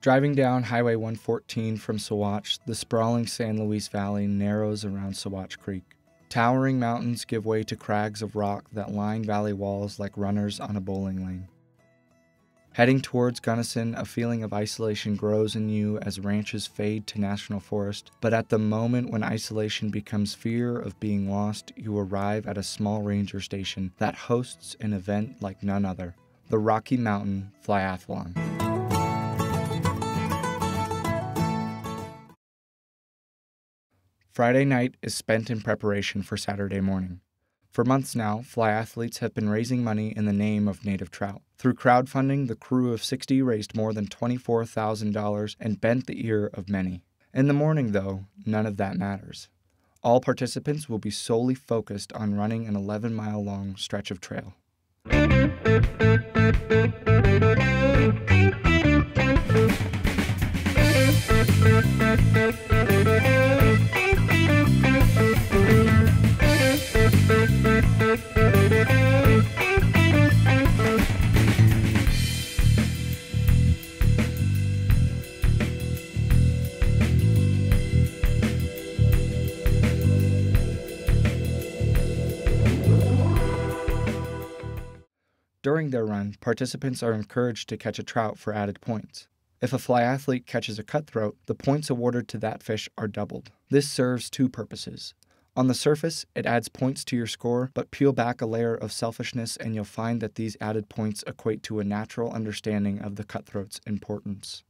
Driving down Highway 114 from Saguache, the sprawling San Luis Valley narrows around Saguache Creek. Towering mountains give way to crags of rock that line valley walls like runners on a bowling lane. Heading towards Gunnison, a feeling of isolation grows in you as ranches fade to national forest. But at the moment when isolation becomes fear of being lost, you arrive at a small ranger station that hosts an event like none other the Rocky Mountain Flyathlon. Friday night is spent in preparation for Saturday morning. For months now, fly athletes have been raising money in the name of native trout. Through crowdfunding, the crew of 60 raised more than $24,000 and bent the ear of many. In the morning, though, none of that matters. All participants will be solely focused on running an 11 mile long stretch of trail. During their run, participants are encouraged to catch a trout for added points. If a fly athlete catches a cutthroat, the points awarded to that fish are doubled. This serves two purposes. On the surface, it adds points to your score, but peel back a layer of selfishness and you'll find that these added points equate to a natural understanding of the cutthroat's importance.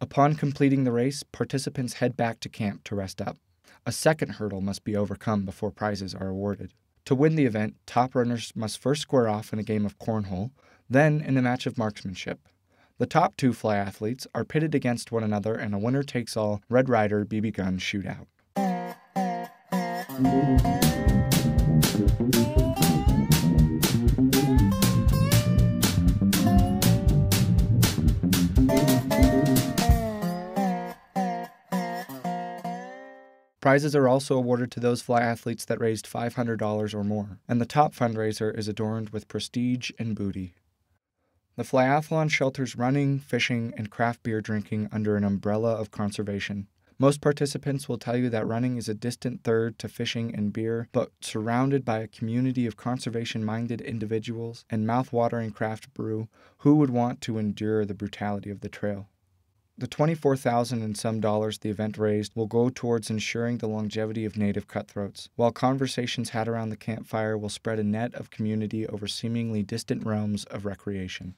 Upon completing the race, participants head back to camp to rest up. A second hurdle must be overcome before prizes are awarded. To win the event, top runners must first square off in a game of cornhole, then in a match of marksmanship. The top two fly athletes are pitted against one another in a winner takes all Red Ryder BB gun shootout. Prizes are also awarded to those fly athletes that raised $500 or more, and the top fundraiser is adorned with prestige and booty. The Flyathlon shelters running, fishing, and craft beer drinking under an umbrella of conservation. Most participants will tell you that running is a distant third to fishing and beer, but surrounded by a community of conservation minded individuals and mouth-watering craft brew, who would want to endure the brutality of the trail? The 24,000 and some dollars the event raised will go towards ensuring the longevity of native cutthroats, while conversations had around the campfire will spread a net of community over seemingly distant realms of recreation.